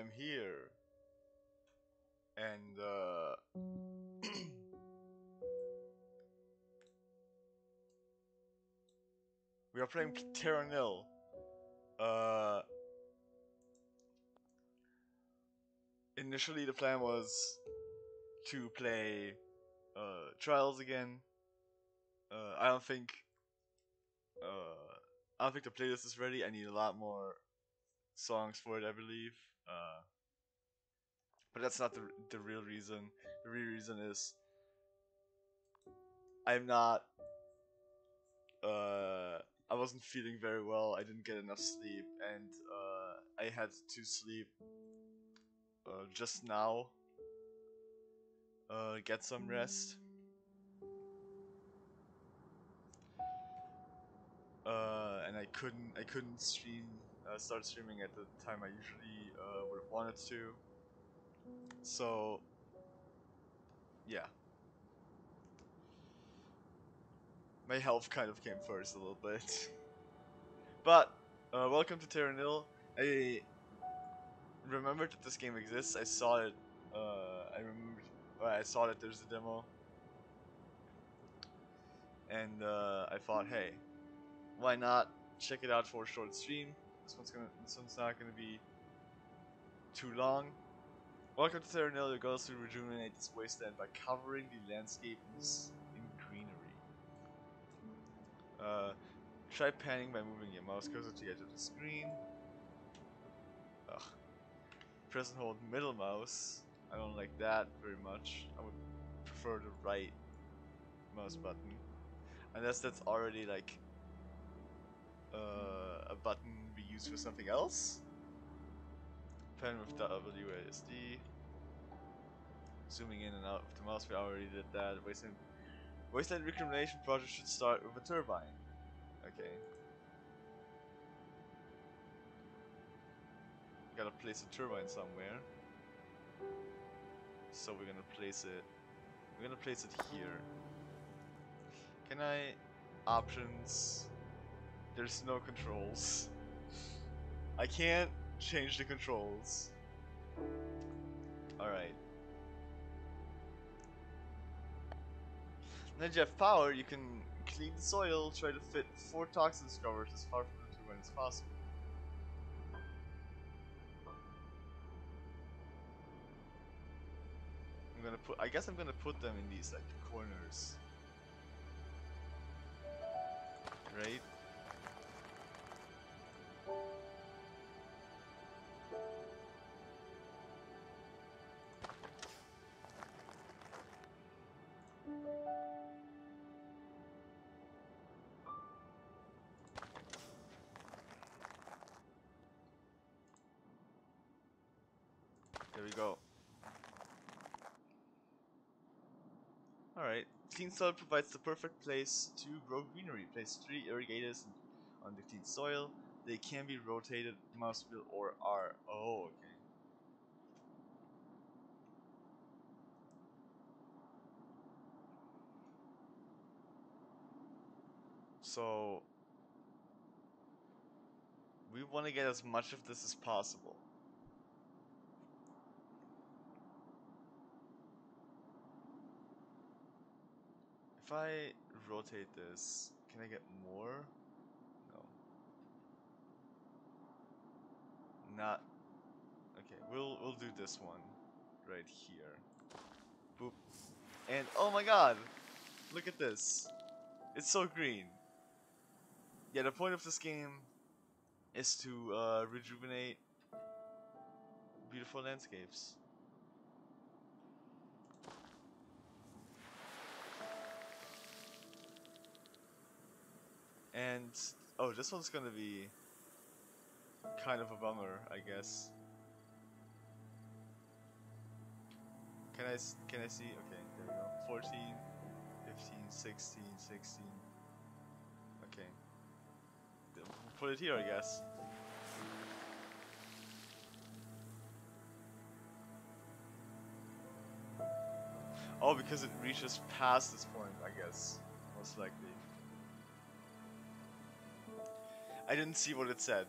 I'm here. And, uh... we are playing Terra Nil. Uh... Initially the plan was to play uh, Trials again. Uh, I don't think uh, I don't think the playlist is ready. I need a lot more songs for it, I believe. Uh, but that's not the the real reason. The real reason is I'm not. Uh, I wasn't feeling very well. I didn't get enough sleep, and uh, I had to sleep uh, just now. Uh, get some rest. Uh, and I couldn't. I couldn't stream uh, start streaming at the time I usually uh, would have wanted to. So, yeah. My health kind of came first a little bit. but, uh, welcome to Terra Nil. I remembered that this game exists. I saw it, uh, I remembered, I saw that there's a demo. And uh, I thought, hey, why not check it out for a short stream? This one's gonna. This one's not gonna be too long. Welcome to Terra Nil. Your goal is to rejuvenate this wasteland by covering the landscapes in greenery. Uh, try panning by moving your mouse cursor to the edge of the screen. Ugh. Press and hold middle mouse. I don't like that very much. I would prefer the right mouse button. Unless that's already like uh, a button used for something else. Pen with WASD. Zooming in and out with the mouse, we already did that. Wasteland, Wasteland Reclamation Project should start with a turbine. Okay. Gotta place a turbine somewhere. So we're gonna place it. We're gonna place it here. Can I options? There's no controls. I can't change the controls. Alright. Then you have power, you can clean the soil, try to fit four toxin covers as far from the turbine as possible. I'm gonna put, I guess I'm gonna put them in these like corners. Right? Clean soil provides the perfect place to grow greenery. Place three irrigators on the clean soil. They can be rotated mouse wheel or R. Oh, okay. So we want to get as much of this as possible. If I rotate this, can I get more? No. Not. Okay, we'll we'll do this one right here. Boop. And oh my god! Look at this. It's so green. Yeah, the point of this game is to uh, rejuvenate beautiful landscapes. And oh, this one's gonna be kind of a bummer, I guess. Can I can I see? Okay, there we go. 14, 15, 16, 16. Okay. Put it here, I guess. Oh, because it reaches past this point, I guess. Most likely. I didn't see what it said.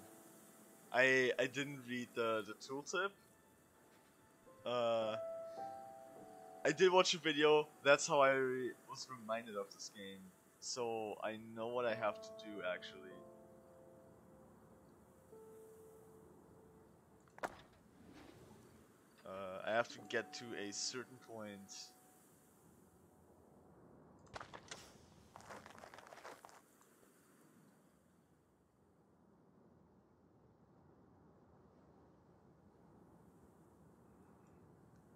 I I didn't read the the tooltip. Uh, I did watch a video. That's how I was reminded of this game. So I know what I have to do actually. Uh, I have to get to a certain point.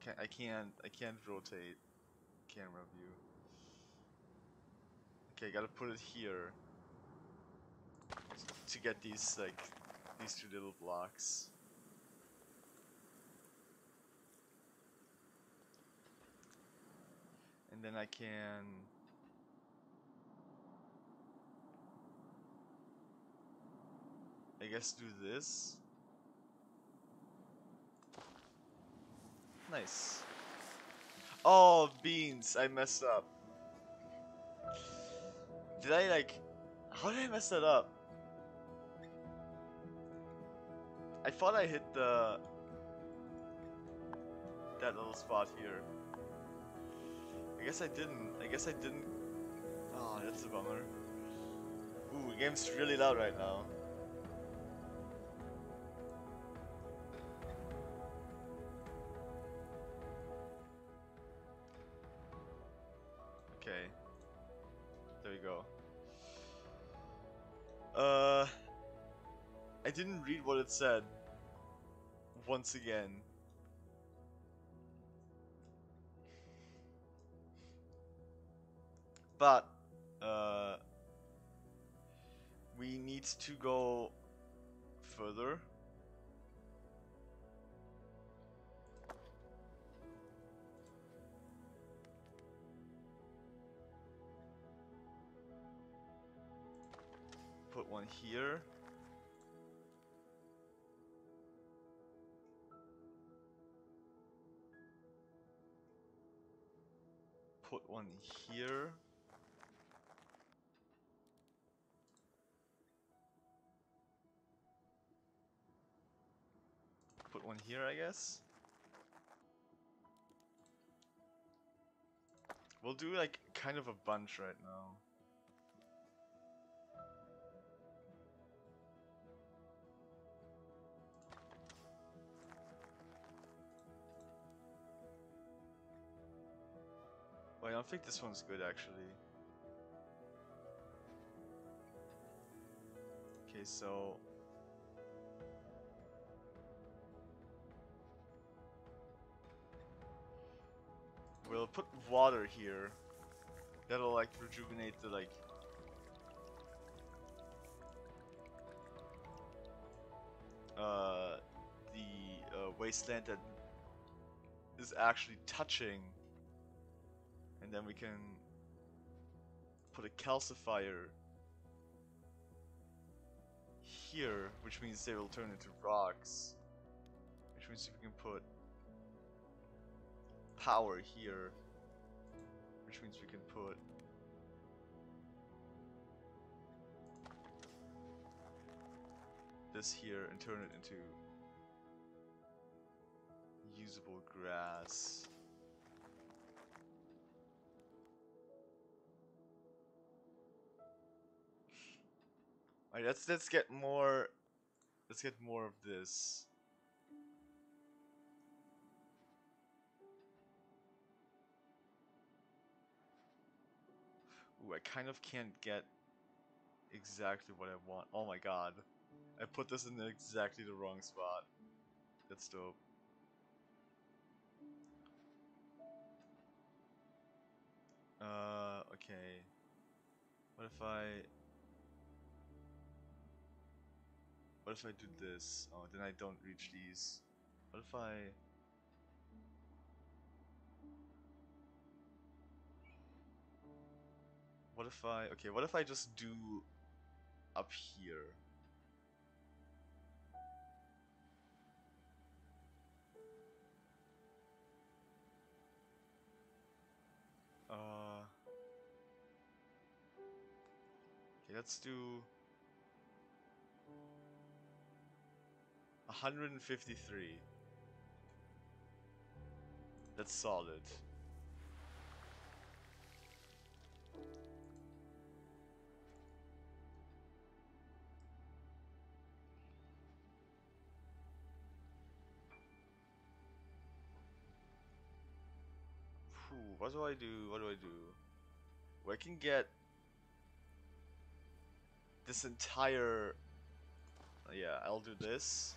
I can't I can't rotate camera view. Okay, I gotta put it here to get these like these two little blocks. And then I can I guess do this. Nice. Oh, beans. I messed up. Did I like... How did I mess that up? I thought I hit the... That little spot here. I guess I didn't. I guess I didn't... Oh, that's a bummer. Ooh, the game's really loud right now. Didn't read what it said. Once again. But, uh, we need to go further. Put one here. Put one here. put one here, I guess. We'll do like kind of a bunch right now. Well, I don't think this one's good actually. Okay, so We'll put water here. That'll like rejuvenate the like uh the uh, wasteland that is actually touching and then we can put a calcifier here which means they will turn into rocks which means we can put power here, which means we can put this here and turn it into usable grass. Alright, let's let's get more let's get more of this. Ooh, I kind of can't get exactly what I want. Oh my god. I put this in exactly the wrong spot. That's dope. Uh, okay. What if I... What if I do this? Oh, then I don't reach these. What if I... What if I... Okay, what if I just do up here? Uh... Okay, let's do... 153. That's solid. what do I do? What do I do? Well, I can get this entire... Yeah, I'll do this.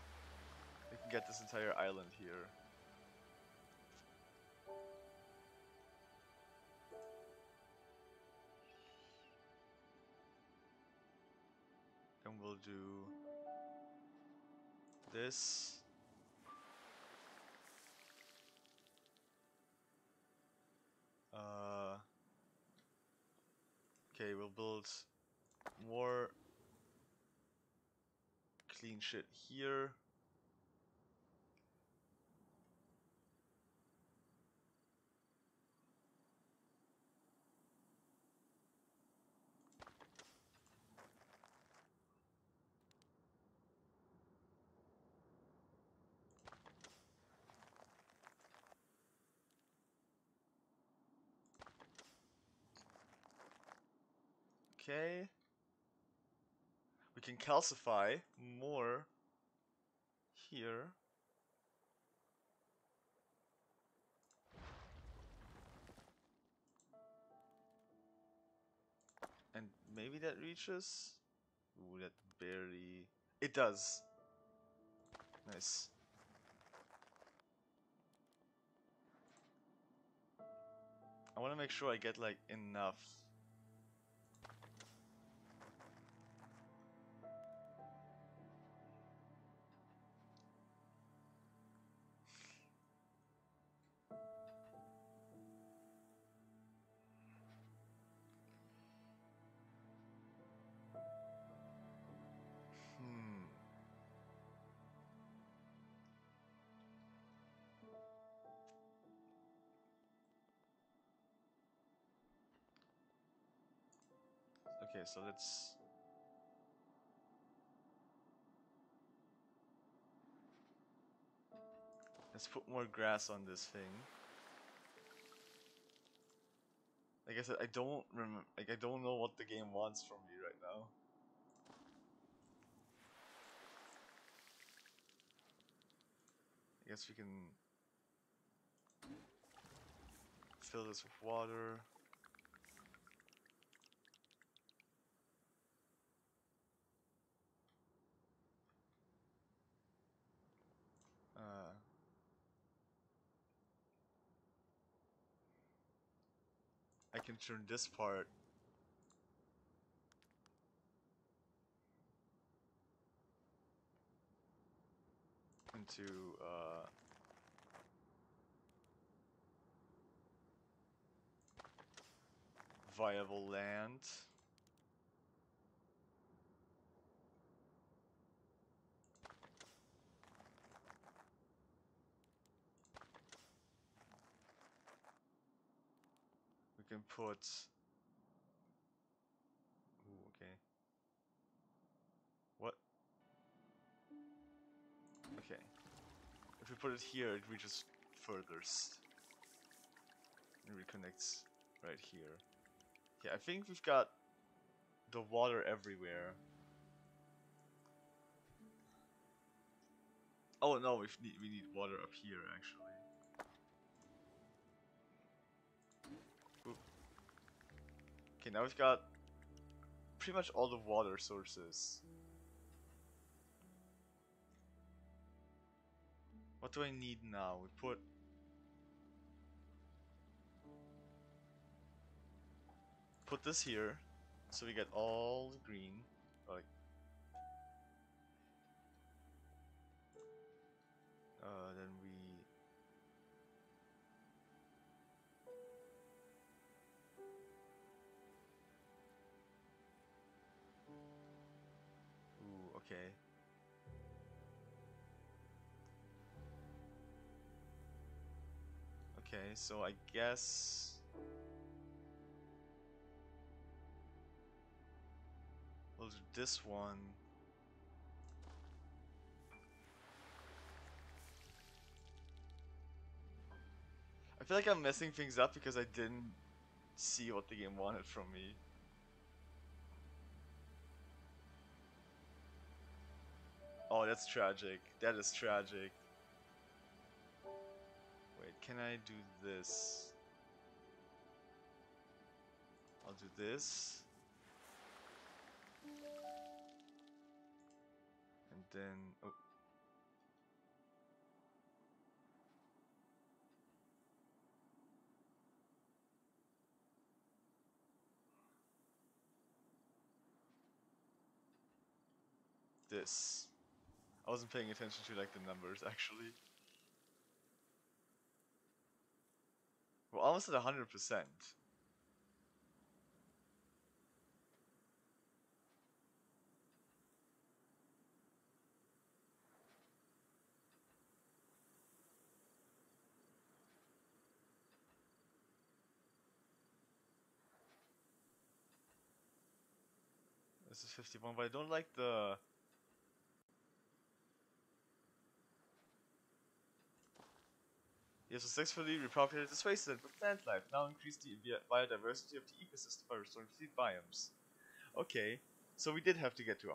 I can get this entire island here. Then we'll do this. Uh, okay, we'll build more clean shit here. Okay. We can calcify more here. And maybe that reaches? Ooh, that barely... It does. Nice. I want to make sure I get like enough Okay, so let's... Let's put more grass on this thing. Like I said, I don't remember. Like I don't know what the game wants from me right now. I guess we can fill this with water. I can turn this part into uh, viable land. Can put. Ooh, okay. What? Okay. If we put it here, it reaches furthest. It reconnects right here. Okay, I think we've got the water everywhere. Oh no, we need we need water up here actually. Okay, now we've got pretty much all the water sources. What do I need now? We put put this here so we get all green like uh, then Okay, so I guess we'll do this one. I feel like I'm messing things up because I didn't see what the game wanted from me. Oh, that's tragic. That is tragic. Can I do this? I'll do this. And then, oh. This. I wasn't paying attention to like the numbers actually. We're almost at hundred percent. This is 51, but I don't like the You have successfully repopulated the wasteland with plant life. Now increase the biodiversity of the ecosystem by restoring seed biomes. Okay, so we did have to get to 100%.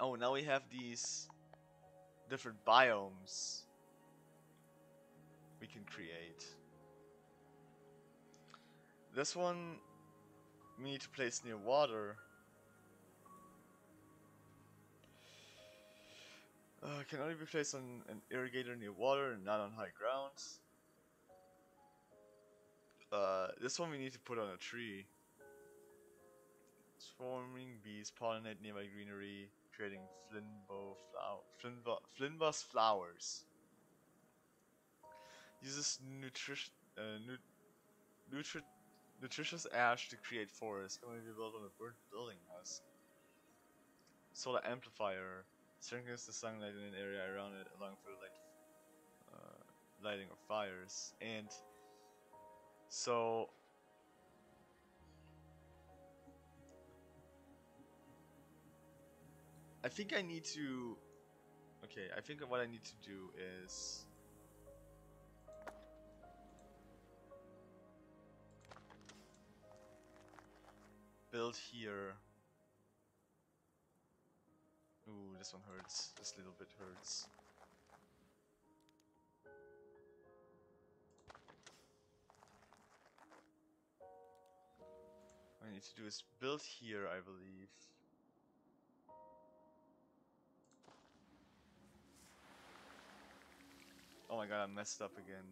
Oh, now we have these different biomes we can create. This one we need to place near water. Uh, can only be placed on an irrigator near water and not on high ground. Uh, this one we need to put on a tree. Swarming bees pollinate nearby greenery, creating flinbo flower, flinbo, flinbos flowers. Uses nutrition, uh, nu nutri nutritious ash to create forest. Can only be built on a burnt building house. Solar amplifier strengthens the sunlight in an area around it, allowing for light, uh, lighting of fires. And so, I think I need to. Okay, I think what I need to do is... Build here. Ooh, this one hurts. This little bit hurts. What I need to do is build here, I believe. Oh my god, I messed up again.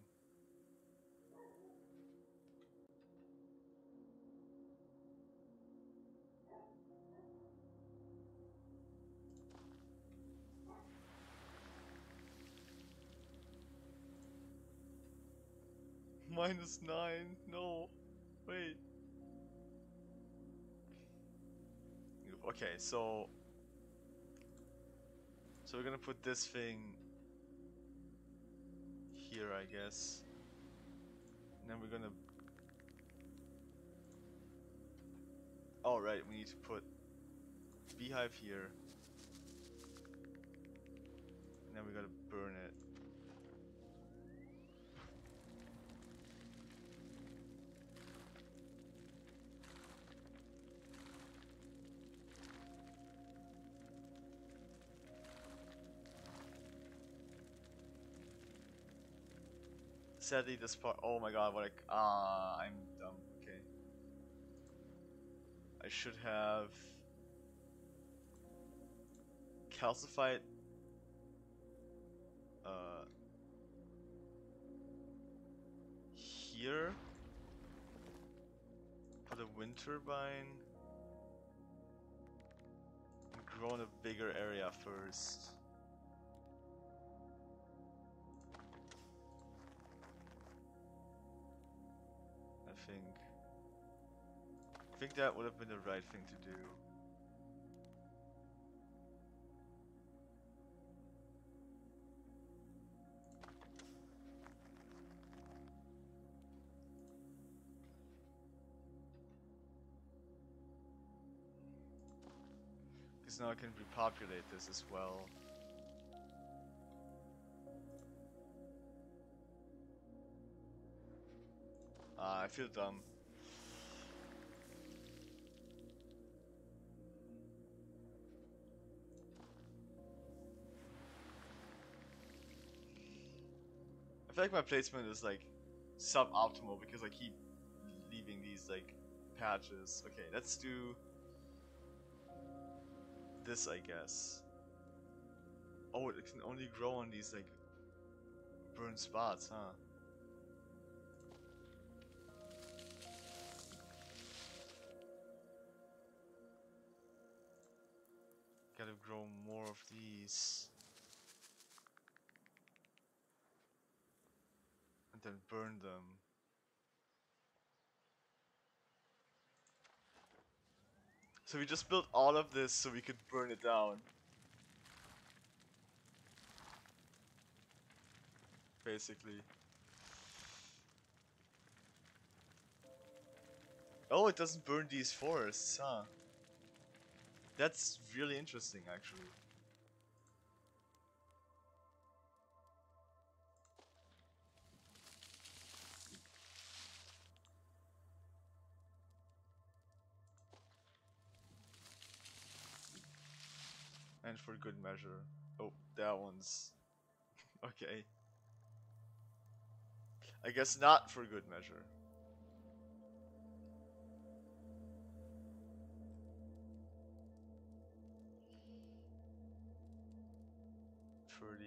Minus 9, no, wait. Okay, so... So we're gonna put this thing here, I guess. And then we're gonna... Oh, right, we need to put beehive here. And then we gotta burn it. Sadly, this part. Oh my god, what a. Ah, I'm dumb. Okay. I should have. Calcified. Uh. Here. Put a wind turbine. And grow in a bigger area first. Think that would have been the right thing to do. Because now I can repopulate this as well. Uh, I feel dumb. Feel like my placement is like suboptimal because I keep leaving these like patches. Okay, let's do this I guess. Oh, it can only grow on these like burned spots, huh? gotta grow more of these. And burn them. So we just built all of this so we could burn it down. Basically. Oh, it doesn't burn these forests, huh? That's really interesting, actually. And for good measure. Oh, that one's... okay. I guess not for good measure. 30.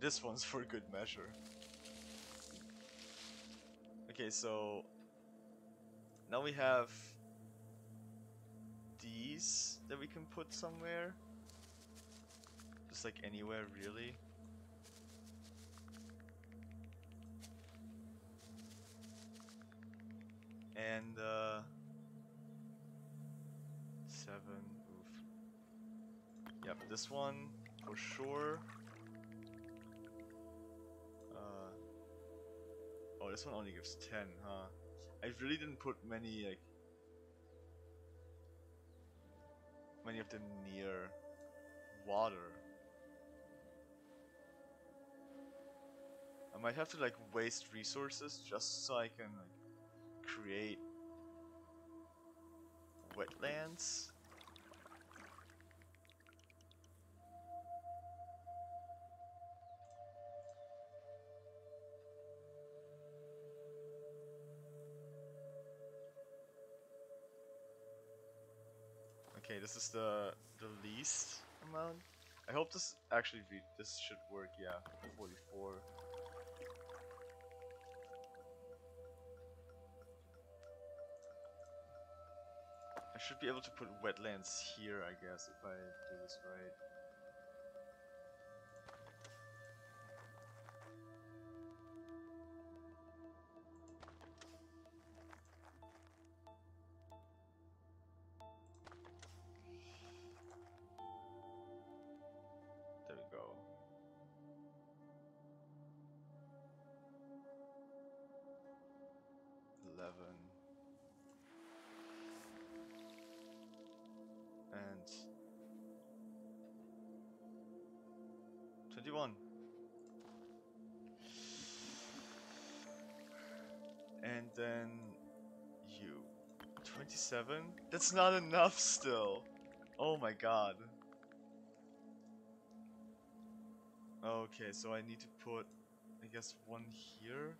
This one's for good measure. Okay, so now we have these that we can put somewhere. Just like anywhere really. And uh seven oof. Yep, this one for sure. Uh, oh, this one only gives 10, huh? I really didn't put many, like, many of them near water. I might have to like waste resources just so I can like create wetlands. Okay, this is the the least amount. I hope this actually this should work. Yeah, 44. I should be able to put wetlands here, I guess, if I do this right. 57? That's not enough still. Oh my god. Okay, so I need to put, I guess, one here.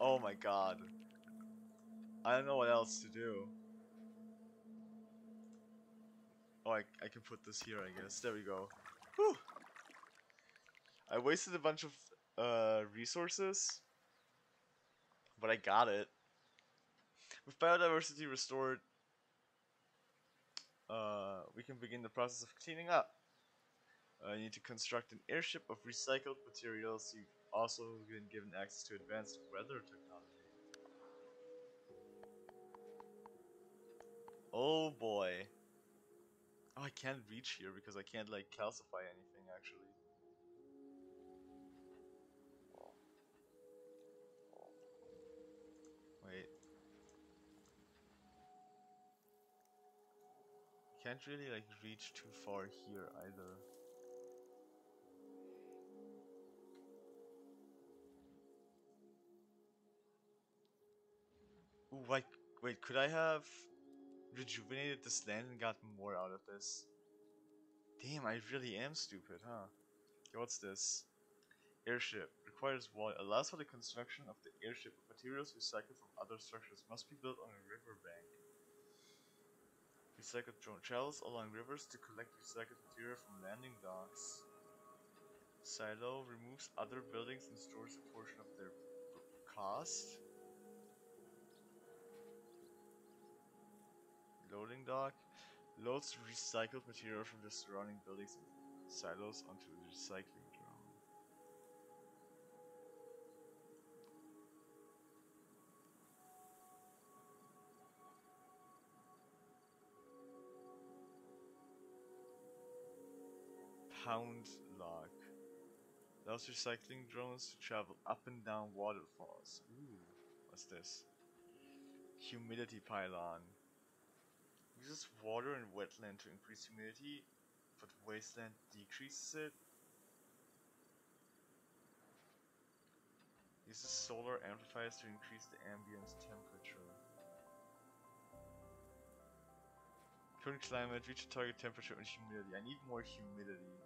Oh my god. I don't know what else to do. Oh, I, I can put this here, I guess. There we go. Whew. I wasted a bunch of uh, resources but I got it. With biodiversity restored, uh, we can begin the process of cleaning up. Uh, you need to construct an airship of recycled materials. You've also been given access to advanced weather technology. Oh boy. Oh, I can't reach here because I can't like calcify anything actually. Wait. Can't really like reach too far here either. Ooh, wait, wait, could I have rejuvenated this land and got more out of this? Damn, I really am stupid, huh? Okay, what's this? Airship. Requires water. Allows for the construction of the airship. Materials recycled from other structures must be built on a riverbank. Recycled drone travels along rivers to collect recycled material from landing docks. Silo removes other buildings and stores a portion of their cost. Loading dock loads recycled material from the surrounding buildings and silos onto the recycling drone. Pound lock allows recycling drones to travel up and down waterfalls. Ooh, what's this? Humidity pylon. Uses water and wetland to increase humidity, but wasteland decreases it. Uses solar amplifiers to increase the ambient temperature. Current climate, reach target temperature and humidity. I need more humidity.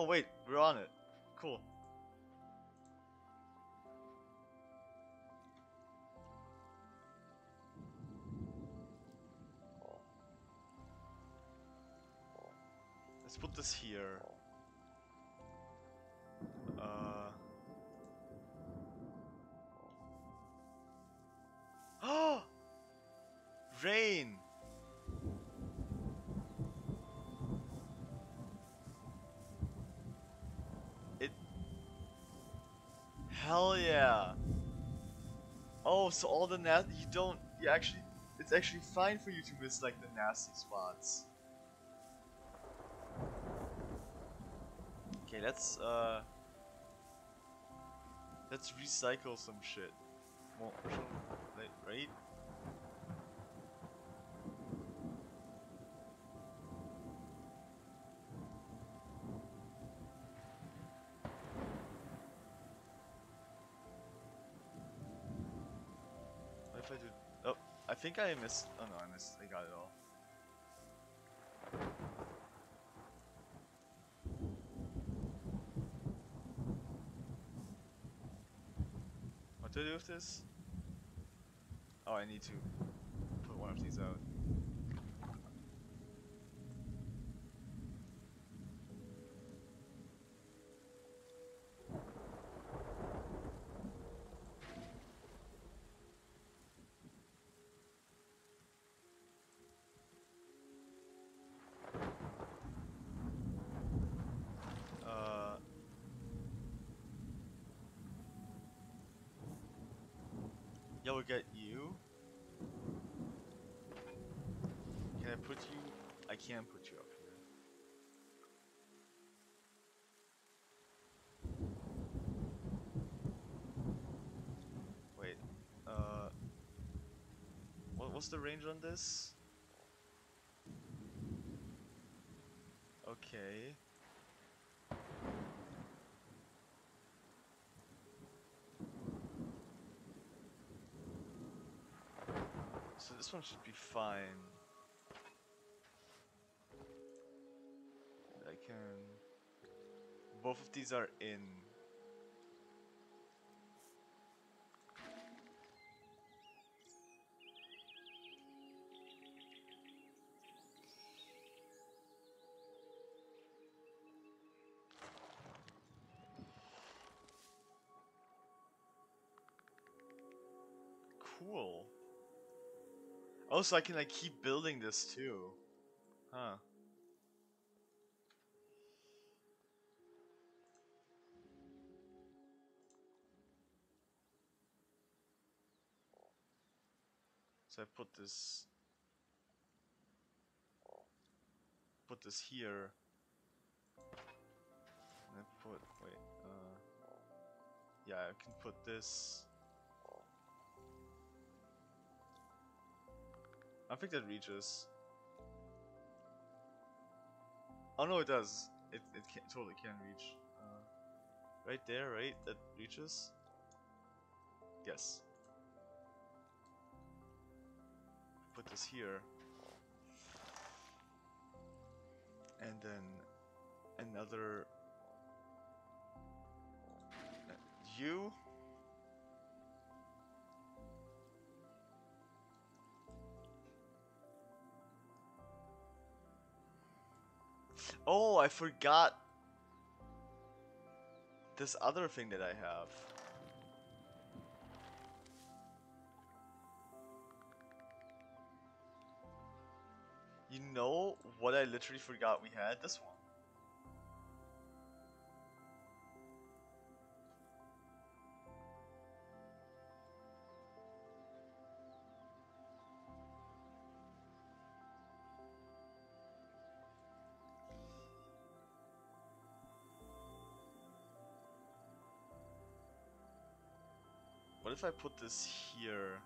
Oh wait, we're on it. Cool. Let's put this here. So all the nasty you don't you actually it's actually fine for you to miss like the nasty spots. Okay, let's uh let's recycle some shit. Well, right? I missed. Oh no, I missed. I got it all. What do I do with this? Oh, I need to put one of these out. Uh, yeah, we'll get you. Can I put you? I can put you up here. Wait, uh, what, what's the range on this? Okay. So this one should be fine. Both of these are in. Cool. Oh, so I can like keep building this too. Huh. So I put this put this here. And I put wait, uh yeah, I can put this I think that reaches. Oh no, it does. It it can, totally can reach. Uh, right there, right? That reaches. Yes. Put this here, and then another. You. Oh, I forgot this other thing that I have. You know what I literally forgot we had? This one. What if I put this here?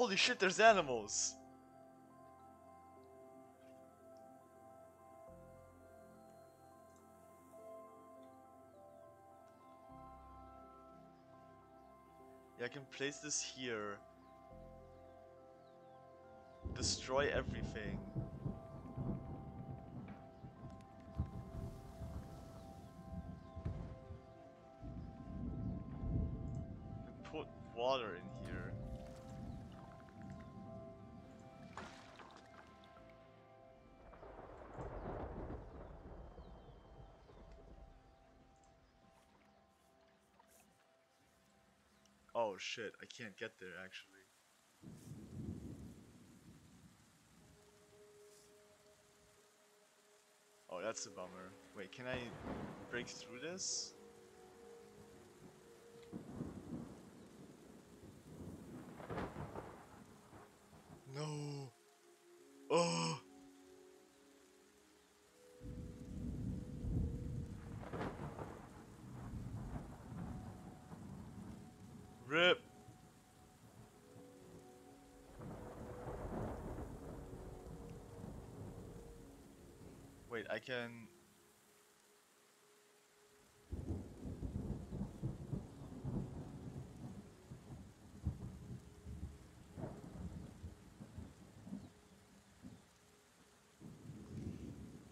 Holy shit, there's animals! Yeah, I can place this here. Destroy everything. Put water in Oh shit, I can't get there actually. Oh, That's a bummer. Wait, can I break through this? No. I can...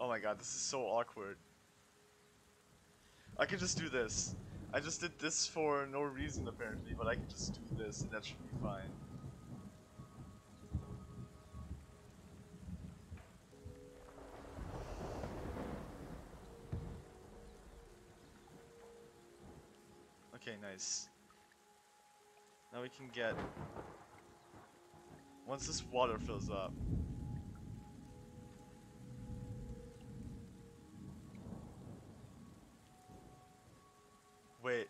Oh my god, this is so awkward. I can just do this. I just did this for no reason apparently, but I can just do this and that should be fine. Okay, nice. Now we can get... Once this water fills up, Wait,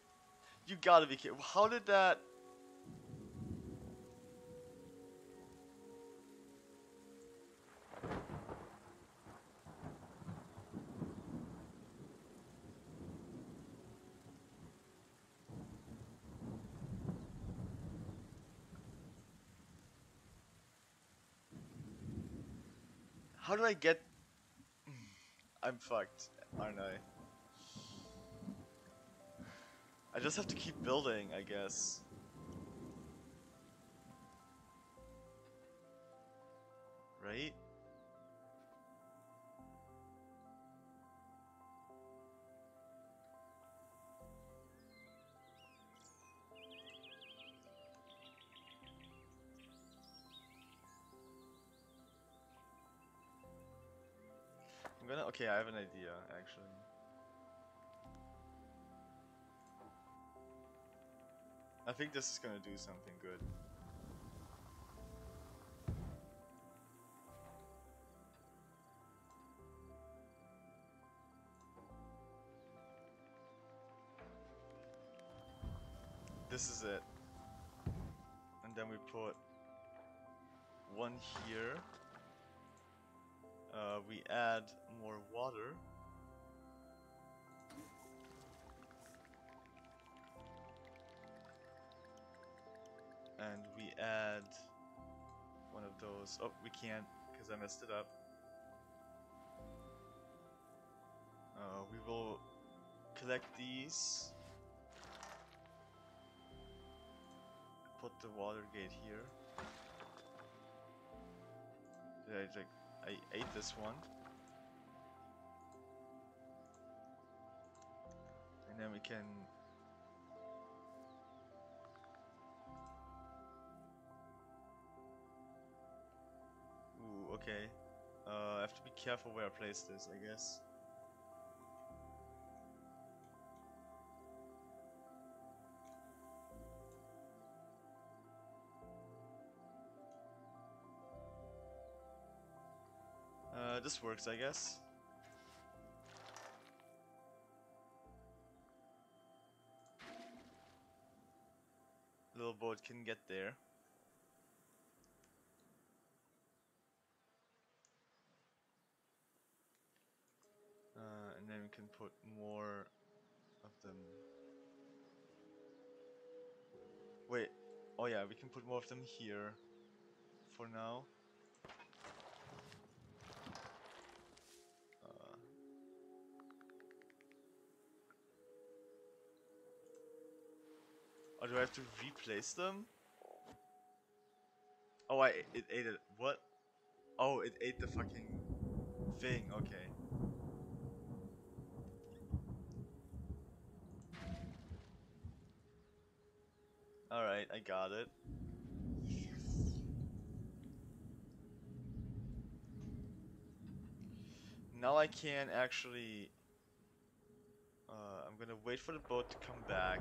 you gotta be kidding. How did that... I get... I'm fucked, aren't I? I just have to keep building, I guess. Right? Okay, I have an idea, actually. I think this is gonna do something good. This is it. And then we put one here. Uh, we add more water. and we add one of those. Oh, we can't because I messed it up. Uh, we will collect these. Put the water gate here. Did I like I ate this one. And then we can Ooh, okay. Uh, I have to be careful where I place this, I guess. This works, I guess. Little boat can get there. Uh, and then we can put more of them. Wait, oh yeah, we can put more of them here for now. Oh, do I have to replace them? Oh, I it ate it. What? Oh, it ate the fucking thing. Okay. Alright, I got it. Now I can actually... Uh, I'm gonna wait for the boat to come back.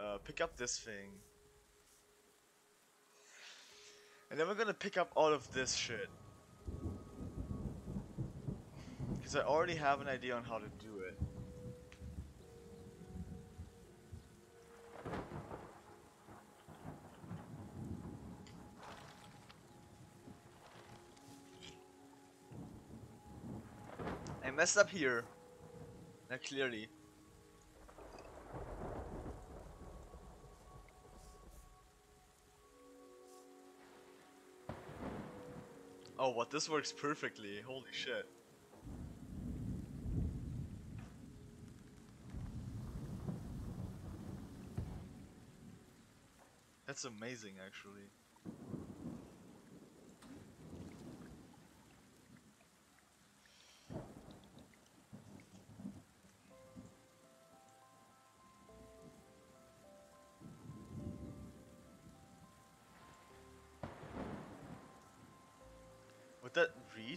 Uh, pick up this thing. And then we're gonna pick up all of this shit. Because I already have an idea on how to do it. I messed up here. Not clearly. Oh, what? This works perfectly. Holy shit. That's amazing, actually.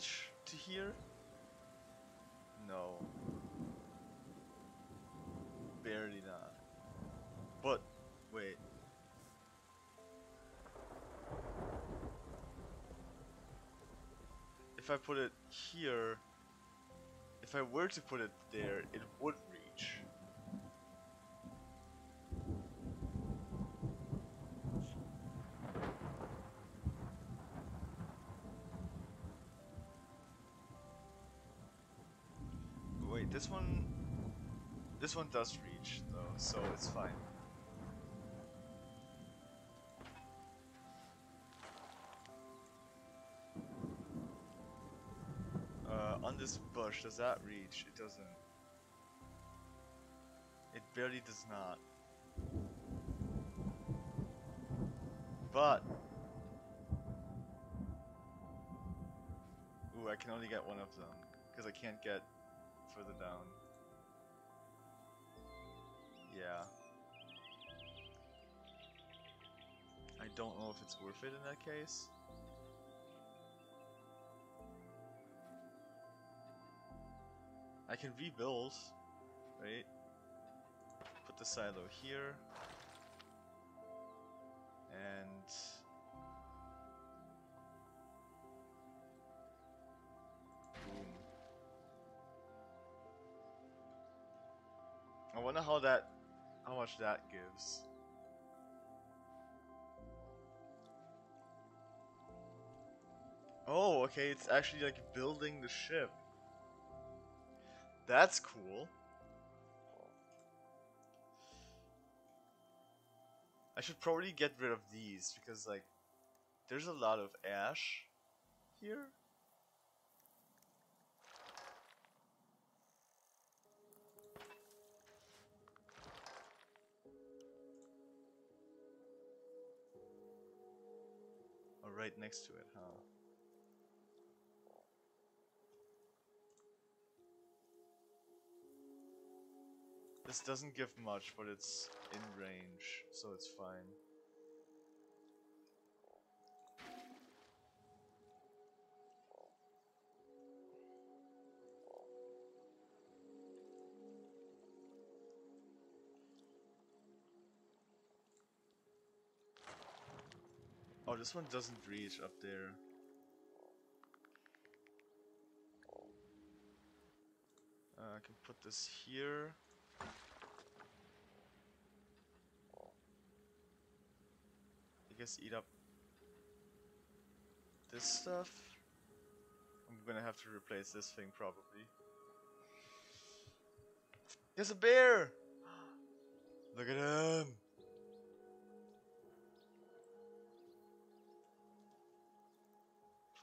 Reach to here? No. Barely not. But, wait. If I put it here, if I were to put it there, it would reach. Does reach, though, so it's fine. Uh, on this bush, does that reach? It doesn't. It barely does not. But... Ooh, I can only get one of them. Because I can't get further down. Yeah. I don't know if it's worth it in that case. I can rebuild, right? Put the silo here. And... Boom. I wonder how that, how much that gives. Oh, okay, it's actually like building the ship. That's cool. I should probably get rid of these because like there's a lot of ash here. Right next to it, huh? This doesn't give much, but it's in range, so it's fine. This one doesn't reach up there. Uh, I can put this here. I guess eat up this stuff. I'm gonna have to replace this thing probably. There's a bear! Look at him!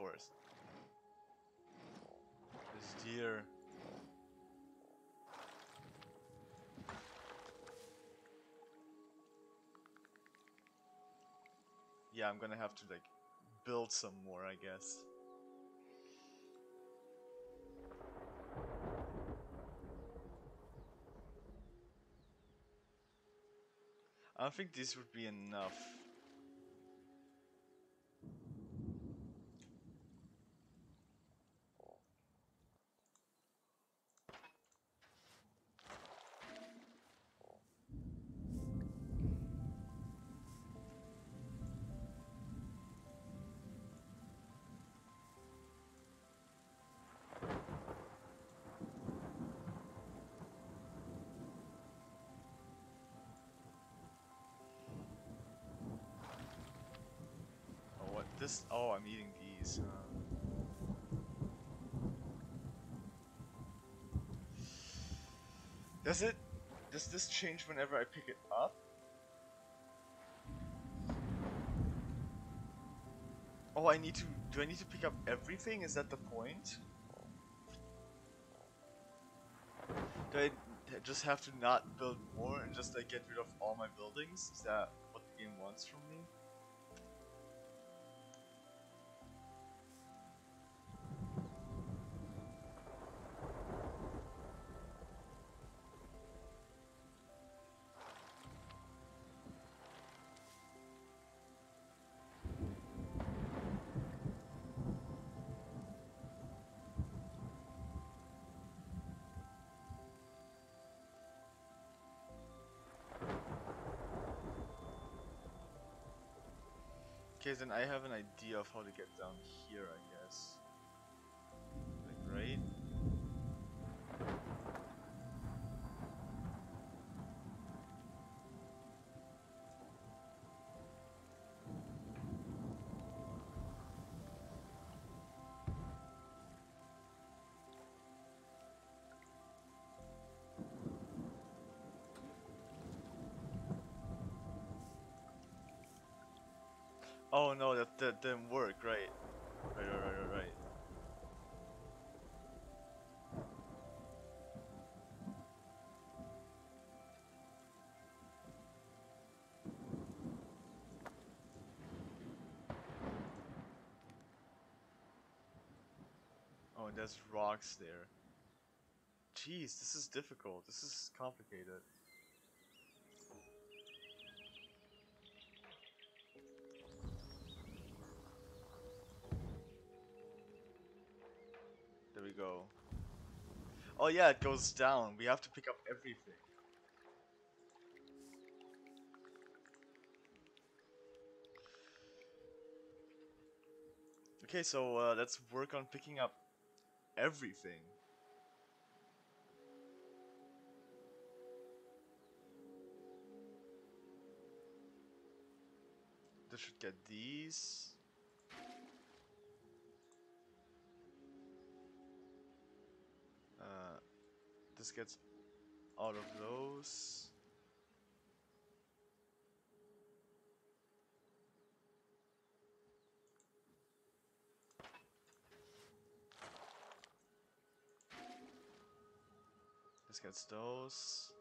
Forest. There's deer. Yeah, I'm gonna have to like build some more, I guess. I don't think this would be enough. This. Oh, I'm eating these. Huh? Does it? Does this change whenever I pick it up? Oh, I need to. Do I need to pick up everything? Is that the point? Do I just have to not build more and just like get rid of all my buildings? Is that what the game wants from me? Okay, then I have an idea of how to get down here, I Oh no, that, that didn't work, right? Right, right, right, right, right. Oh, there's rocks there. Jeez, this is difficult. This is complicated. Oh yeah, it goes down. We have to pick up everything. Okay, so uh, let's work on picking up everything. This should get these. This gets out of those. This gets those.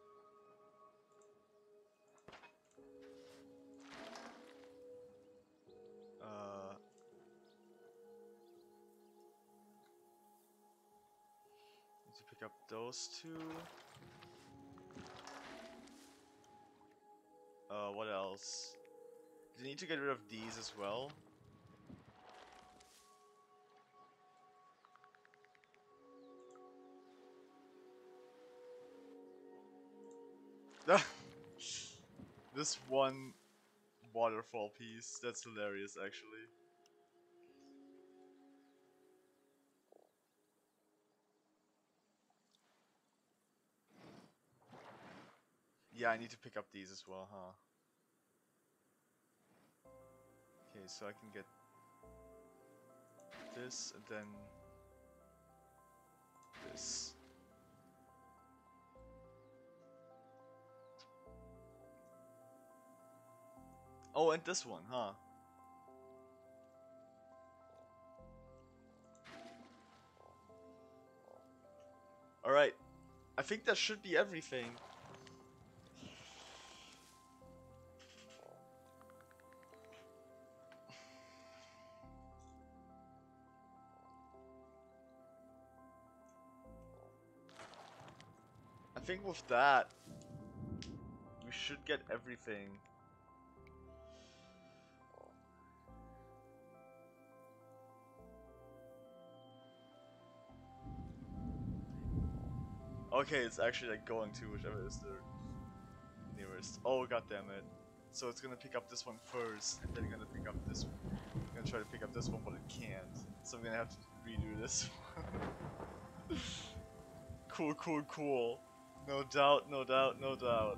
Pick up those two. Uh, what else? Do you need to get rid of these as well? this one waterfall piece, that's hilarious actually. Yeah, I need to pick up these as well, huh? Okay, so I can get this and then this. Oh, and this one, huh? Alright. I think that should be everything. Think with that, we should get everything. Okay, it's actually like going to whichever is the nearest. Oh god damn it. So it's gonna pick up this one first, and then gonna pick up this one. I'm gonna try to pick up this one, but it can't. So I'm gonna have to redo this one. cool, cool, cool. No doubt, no doubt, no doubt.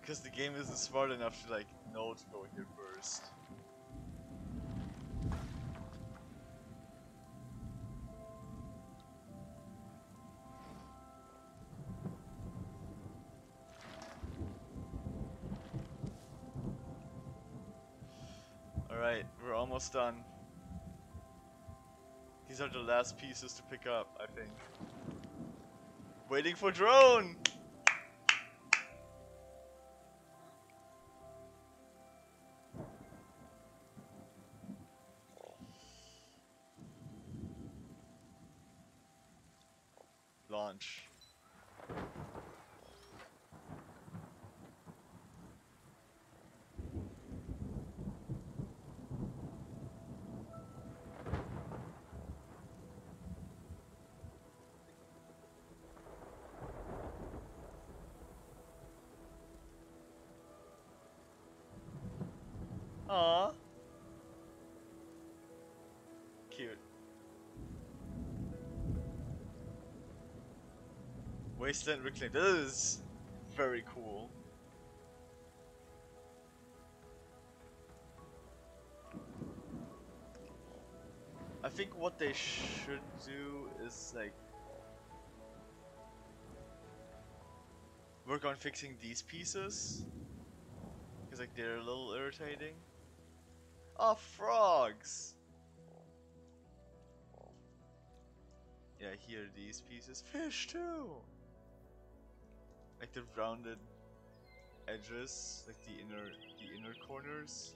Because the game isn't smart enough to like know to go here first. Almost done. These are the last pieces to pick up, I think. Waiting for drone! Wasteland Reclaimed. That is very cool. I think what they should do is like work on fixing these pieces because like they're a little irritating. Oh, frogs! Yeah, here these pieces. Fish too! Like the rounded edges, like the inner the inner corners.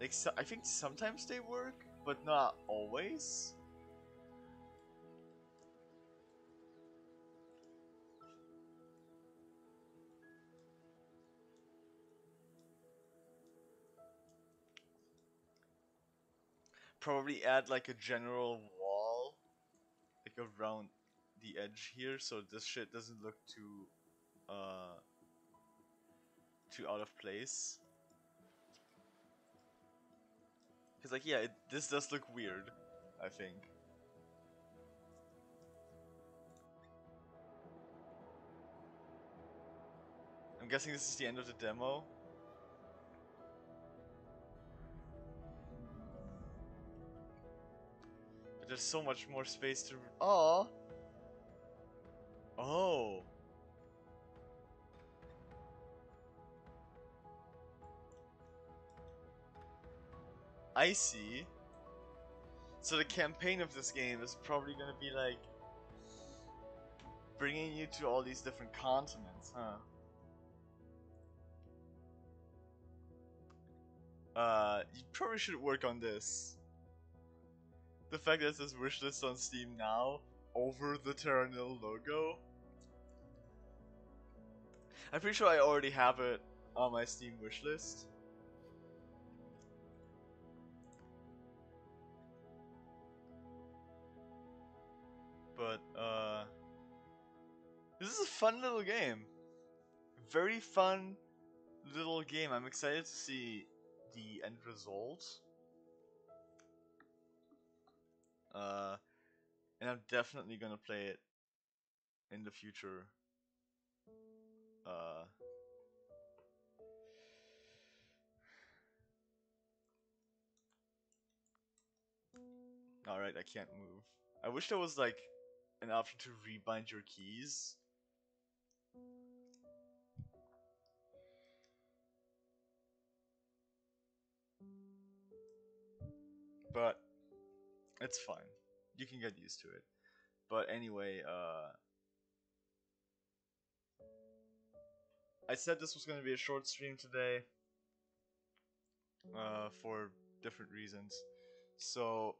Like so, I think sometimes they work, but not always. Probably add like a general wall, like around the edge here, so this shit doesn't look too, uh, too out of place. Cause like yeah, it, this does look weird, I think. I'm guessing this is the end of the demo. But there's so much more space to. Oh. Oh. I see. So the campaign of this game is probably gonna be like bringing you to all these different continents, huh? Uh, you probably should work on this. The fact that it says wishlist on Steam now over the Terra Nil logo. I'm pretty sure I already have it on my Steam wishlist. But, uh... This is a fun little game. Very fun little game. I'm excited to see the end result. Uh, and I'm definitely gonna play it in the future. Uh, Alright, I can't move. I wish there was like an option to rebind your keys. But it's fine. You can get used to it. But anyway, uh I said this was going to be a short stream today uh for different reasons. So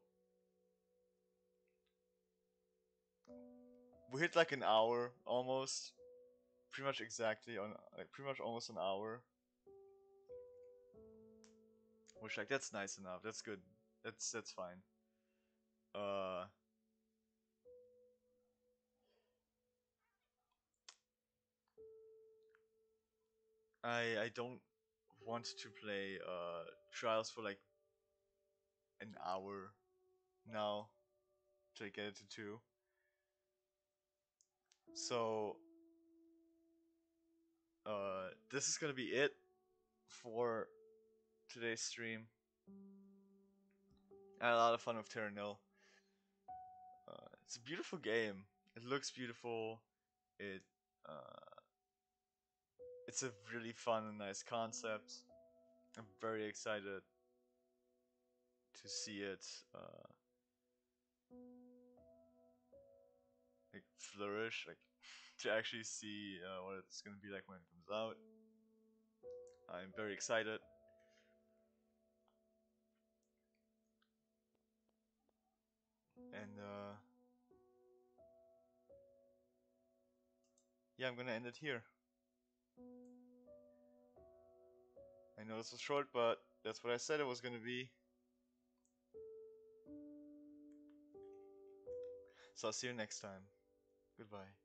we hit like an hour almost pretty much exactly on like pretty much almost an hour. Which like that's nice enough. That's good. That's that's fine. Uh I I don't want to play uh trials for like an hour now to get it to two so uh, this is gonna be it for today's stream. I had a lot of fun with Terra Nil. Uh, it's a beautiful game. It looks beautiful. It uh, it's a really fun and nice concept. I'm very excited to see it uh, like flourish, like to actually see uh, what it's gonna be like when it comes out. I'm very excited. And uh, yeah, I'm gonna end it here. I know this was short, but that's what I said it was gonna be. So I'll see you next time. Goodbye.